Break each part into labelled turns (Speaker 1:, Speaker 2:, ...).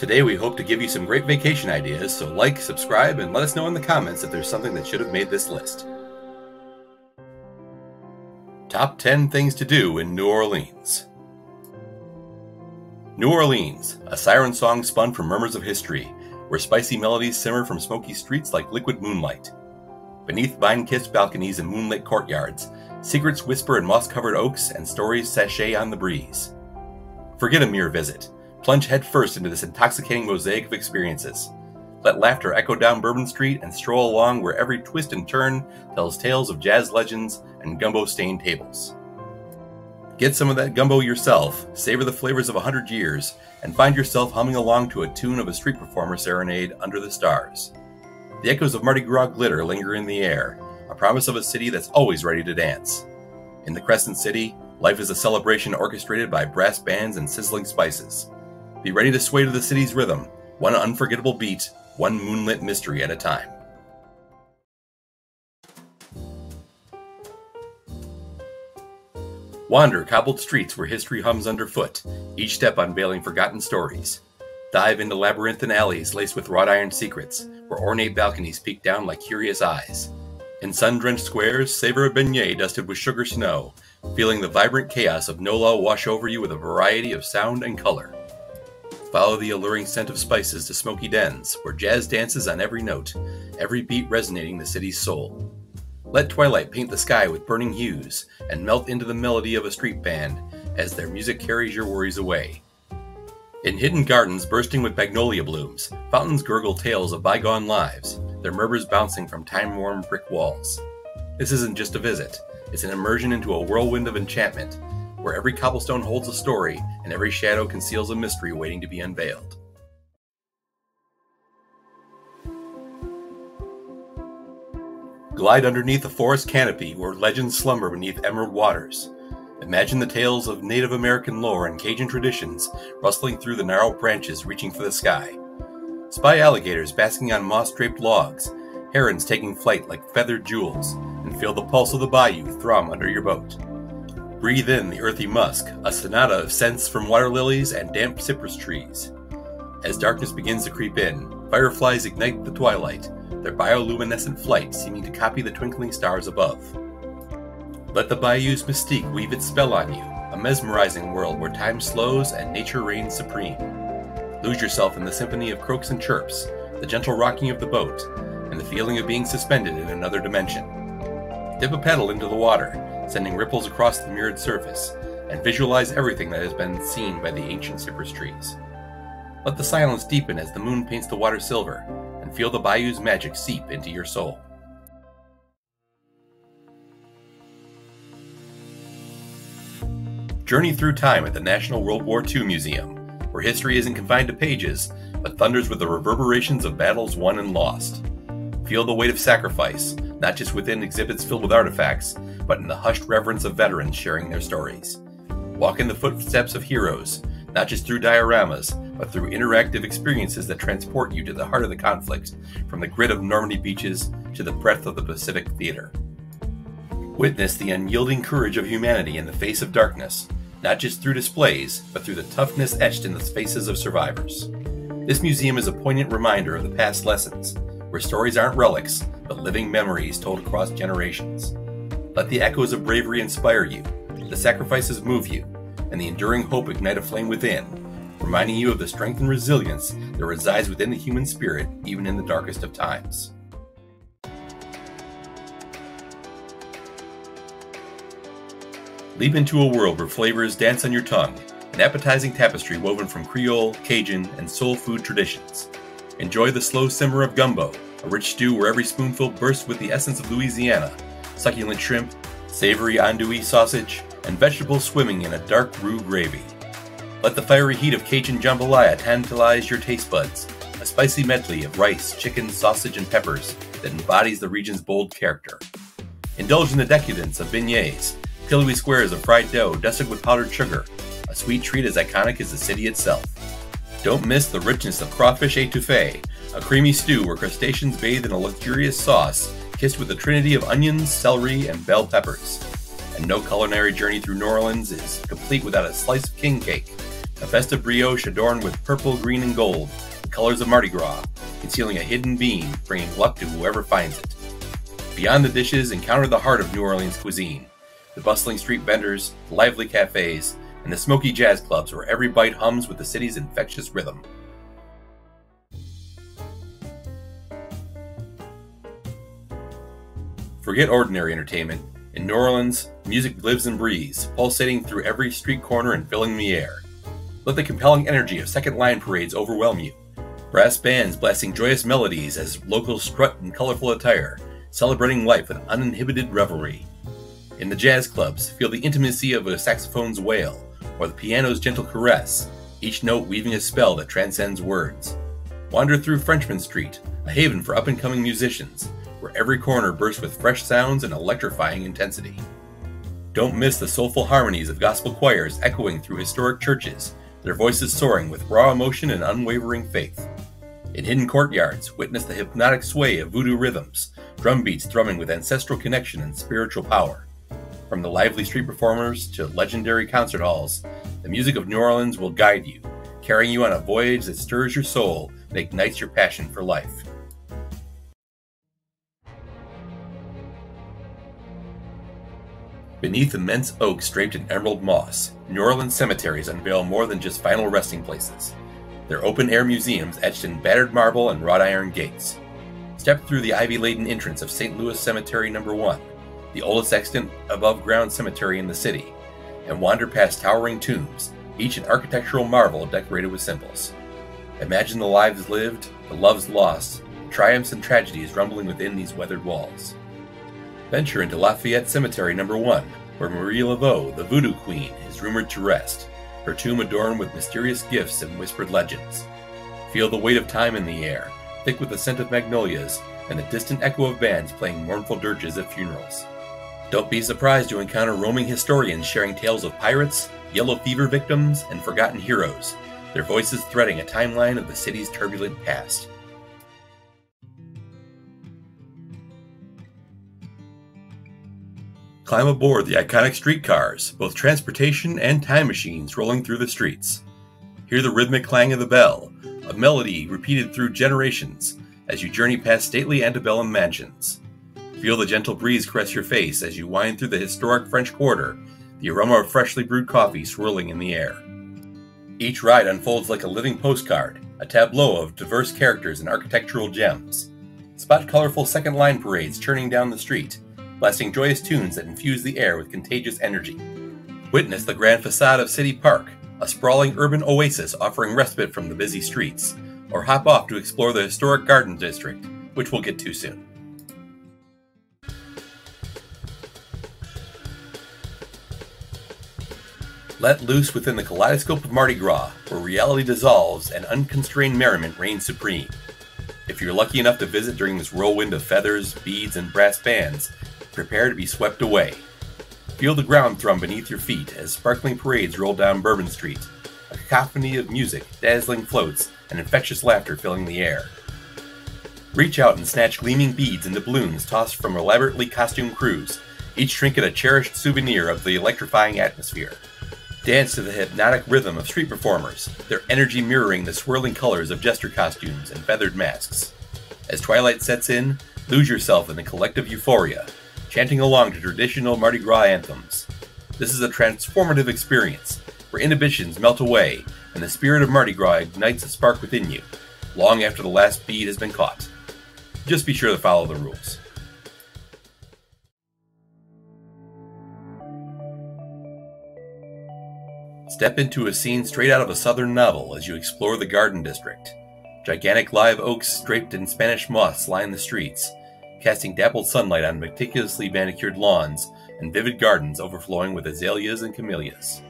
Speaker 1: Today we hope to give you some great vacation ideas, so like, subscribe, and let us know in the comments if there's something that should have made this list. Top 10 Things to Do in New Orleans New Orleans, a siren song spun from murmurs of history, where spicy melodies simmer from smoky streets like liquid moonlight. Beneath vine kissed balconies and moonlit courtyards, secrets whisper in moss covered oaks and stories sashay on the breeze. Forget a mere visit. Plunge headfirst into this intoxicating mosaic of experiences. Let laughter echo down Bourbon Street and stroll along where every twist and turn tells tales of jazz legends and gumbo stained tables. Get some of that gumbo yourself, savor the flavors of a hundred years, and find yourself humming along to a tune of a street performer serenade under the stars. The echoes of Mardi Gras glitter linger in the air, a promise of a city that's always ready to dance. In the Crescent City, life is a celebration orchestrated by brass bands and sizzling spices. Be ready to sway to the city's rhythm, one unforgettable beat, one moonlit mystery at a time. Wander cobbled streets where history hums underfoot, each step unveiling forgotten stories. Dive into labyrinthine alleys laced with wrought iron secrets, where ornate balconies peek down like curious eyes. In sun drenched squares, savor a beignet dusted with sugar snow, feeling the vibrant chaos of Nola wash over you with a variety of sound and color. Follow the alluring scent of spices to smoky dens, where jazz dances on every note, every beat resonating the city's soul. Let twilight paint the sky with burning hues and melt into the melody of a street band as their music carries your worries away. In hidden gardens bursting with magnolia blooms, fountains gurgle tales of bygone lives, their murmurs bouncing from time worn brick walls. This isn't just a visit, it's an immersion into a whirlwind of enchantment, where every cobblestone holds a story and every shadow conceals a mystery waiting to be unveiled. Glide underneath a forest canopy where legends slumber beneath emerald waters. Imagine the tales of Native American lore and Cajun traditions rustling through the narrow branches reaching for the sky. Spy alligators basking on moss draped logs, herons taking flight like feathered jewels, and feel the pulse of the bayou thrum under your boat. Breathe in the earthy musk, a sonata of scents from water lilies and damp cypress trees. As darkness begins to creep in, fireflies ignite the twilight, their bioluminescent flight seeming to copy the twinkling stars above. Let the bayou's mystique weave its spell on you, a mesmerizing world where time slows and nature reigns supreme. Lose yourself in the symphony of croaks and chirps, the gentle rocking of the boat, and the feeling of being suspended in another dimension. Dip a pedal into the water, sending ripples across the mirrored surface, and visualize everything that has been seen by the ancient cypress trees. Let the silence deepen as the moon paints the water silver, and feel the bayou's magic seep into your soul. Journey through time at the National World War II Museum, where history isn't confined to pages, but thunders with the reverberations of battles won and lost. Feel the weight of sacrifice, not just within exhibits filled with artifacts, but in the hushed reverence of veterans sharing their stories. Walk in the footsteps of heroes, not just through dioramas, but through interactive experiences that transport you to the heart of the conflict, from the grit of Normandy beaches to the breadth of the Pacific theater. Witness the unyielding courage of humanity in the face of darkness, not just through displays, but through the toughness etched in the faces of survivors. This museum is a poignant reminder of the past lessons, where stories aren't relics, but living memories told across generations. Let the echoes of bravery inspire you, the sacrifices move you, and the enduring hope ignite a flame within, reminding you of the strength and resilience that resides within the human spirit even in the darkest of times. Leap into a world where flavors dance on your tongue, an appetizing tapestry woven from Creole, Cajun, and soul food traditions. Enjoy the slow simmer of gumbo, a rich stew where every spoonful bursts with the essence of Louisiana, succulent shrimp, savory andouille sausage, and vegetables swimming in a dark roux gravy. Let the fiery heat of Cajun jambalaya tantalize your taste buds, a spicy medley of rice, chicken, sausage, and peppers that embodies the region's bold character. Indulge in the decadence of beignets, pillowy squares of fried dough dusted with powdered sugar, a sweet treat as iconic as the city itself. Don't miss the richness of crawfish etouffee, a creamy stew where crustaceans bathe in a luxurious sauce kissed with a trinity of onions, celery, and bell peppers. And no culinary journey through New Orleans is complete without a slice of king cake, a festive brioche adorned with purple, green, and gold, the colors of Mardi Gras, concealing a hidden bean, bringing luck to whoever finds it. Beyond the dishes, encounter the heart of New Orleans cuisine the bustling street vendors, lively cafes, and the smoky jazz clubs where every bite hums with the city's infectious rhythm. Forget ordinary entertainment. In New Orleans, music lives and breathes, pulsating through every street corner and filling the air. Let the compelling energy of second line parades overwhelm you. Brass bands blasting joyous melodies as locals strut in colorful attire, celebrating life with uninhibited revelry. In the jazz clubs, feel the intimacy of a saxophone's wail or the piano's gentle caress, each note weaving a spell that transcends words. Wander through Frenchmen Street, a haven for up and coming musicians, where every corner bursts with fresh sounds and electrifying intensity. Don't miss the soulful harmonies of gospel choirs echoing through historic churches, their voices soaring with raw emotion and unwavering faith. In hidden courtyards, witness the hypnotic sway of voodoo rhythms, drum beats thrumming with ancestral connection and spiritual power. From the lively street performers to legendary concert halls, the music of New Orleans will guide you, carrying you on a voyage that stirs your soul and ignites your passion for life. Beneath immense oaks draped in emerald moss, New Orleans cemeteries unveil more than just final resting places. They're open air museums etched in battered marble and wrought iron gates. Step through the ivy laden entrance of St. Louis Cemetery No. 1, the oldest extant above ground cemetery in the city, and wander past towering tombs, each an architectural marvel decorated with symbols. Imagine the lives lived, the loves lost, triumphs and tragedies rumbling within these weathered walls. Venture into Lafayette Cemetery Number 1, where Marie Laveau, the Voodoo Queen, is rumored to rest, her tomb adorned with mysterious gifts and whispered legends. Feel the weight of time in the air, thick with the scent of magnolias, and the distant echo of bands playing mournful dirges at funerals. Don't be surprised to encounter roaming historians sharing tales of pirates, yellow fever victims, and forgotten heroes, their voices threading a timeline of the city's turbulent past. Climb aboard the iconic streetcars, both transportation and time machines rolling through the streets. Hear the rhythmic clang of the bell, a melody repeated through generations as you journey past stately antebellum mansions. Feel the gentle breeze caress your face as you wind through the historic French Quarter, the aroma of freshly brewed coffee swirling in the air. Each ride unfolds like a living postcard, a tableau of diverse characters and architectural gems. Spot colorful second line parades churning down the street, blasting joyous tunes that infuse the air with contagious energy. Witness the grand facade of City Park, a sprawling urban oasis offering respite from the busy streets, or hop off to explore the historic Garden District, which we'll get to soon. Let loose within the kaleidoscope of Mardi Gras, where reality dissolves and unconstrained merriment reigns supreme. If you're lucky enough to visit during this whirlwind of feathers, beads, and brass bands, prepare to be swept away. Feel the ground thrum beneath your feet as sparkling parades roll down Bourbon Street, a cacophony of music, dazzling floats, and infectious laughter filling the air. Reach out and snatch gleaming beads and doubloons tossed from elaborately costumed crews, each trinket a cherished souvenir of the electrifying atmosphere. Dance to the hypnotic rhythm of street performers, their energy mirroring the swirling colors of jester costumes and feathered masks. As twilight sets in, lose yourself in the collective euphoria, chanting along to traditional Mardi Gras anthems. This is a transformative experience where inhibitions melt away and the spirit of Mardi Gras ignites a spark within you, long after the last bead has been caught. Just be sure to follow the rules. Step into a scene straight out of a southern novel as you explore the Garden District. Gigantic live oaks draped in Spanish moss line the streets, casting dappled sunlight on meticulously manicured lawns and vivid gardens overflowing with azaleas and camellias.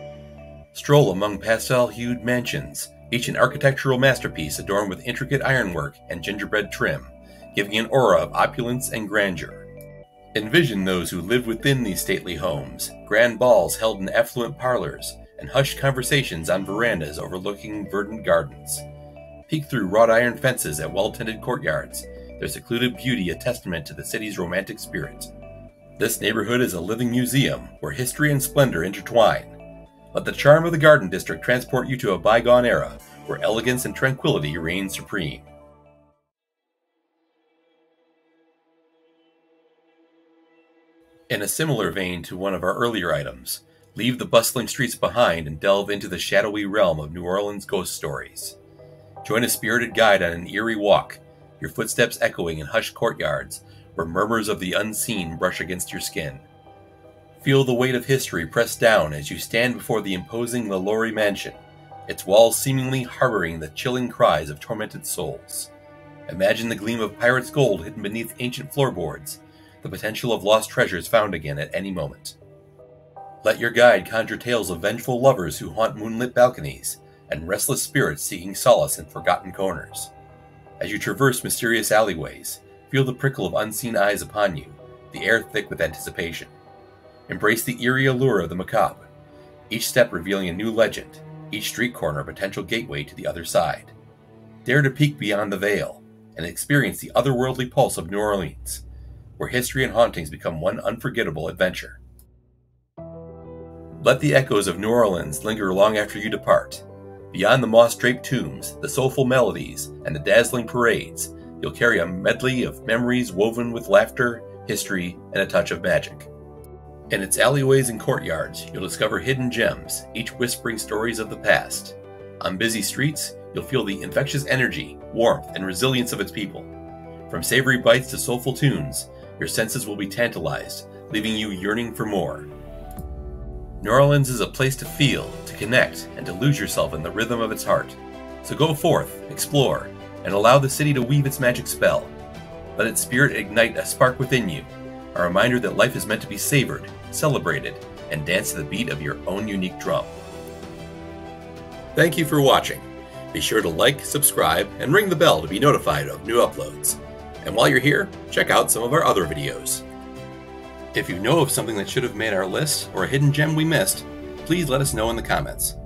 Speaker 1: Stroll among pastel hued mansions, each an architectural masterpiece adorned with intricate ironwork and gingerbread trim, giving an aura of opulence and grandeur. Envision those who live within these stately homes, grand balls held in affluent parlors, and hushed conversations on verandas overlooking verdant gardens. Peek through wrought iron fences at well tended courtyards their secluded beauty a testament to the city's romantic spirit. This neighborhood is a living museum where history and splendor intertwine. Let the charm of the Garden District transport you to a bygone era where elegance and tranquility reign supreme. In a similar vein to one of our earlier items, leave the bustling streets behind and delve into the shadowy realm of New Orleans ghost stories. Join a spirited guide on an eerie walk, your footsteps echoing in hushed courtyards where murmurs of the unseen brush against your skin. Feel the weight of history press down as you stand before the imposing Lalaurie mansion, its walls seemingly harboring the chilling cries of tormented souls. Imagine the gleam of pirate's gold hidden beneath ancient floorboards, the potential of lost treasures found again at any moment. Let your guide conjure tales of vengeful lovers who haunt moonlit balconies and restless spirits seeking solace in forgotten corners. As you traverse mysterious alleyways, feel the prickle of unseen eyes upon you, the air thick with anticipation. Embrace the eerie allure of the macabre, each step revealing a new legend, each street corner a potential gateway to the other side. Dare to peek beyond the veil and experience the otherworldly pulse of New Orleans, where history and hauntings become one unforgettable adventure. Let the echoes of New Orleans linger long after you depart. Beyond the moss draped tombs, the soulful melodies, and the dazzling parades, you'll carry a medley of memories woven with laughter, history, and a touch of magic. In its alleyways and courtyards, you'll discover hidden gems, each whispering stories of the past. On busy streets, you'll feel the infectious energy, warmth, and resilience of its people. From savory bites to soulful tunes, your senses will be tantalized, leaving you yearning for more. New Orleans is a place to feel, to connect, and to lose yourself in the rhythm of its heart. So go forth, explore, and allow the city to weave its magic spell. Let its spirit ignite a spark within you, a reminder that life is meant to be savored, celebrated, and dance to the beat of your own unique drum. Thank you for watching. Be sure to like, subscribe, and ring the bell to be notified of new uploads. And while you're here, check out some of our other videos. If you know of something that should have made our list or a hidden gem we missed, please let us know in the comments.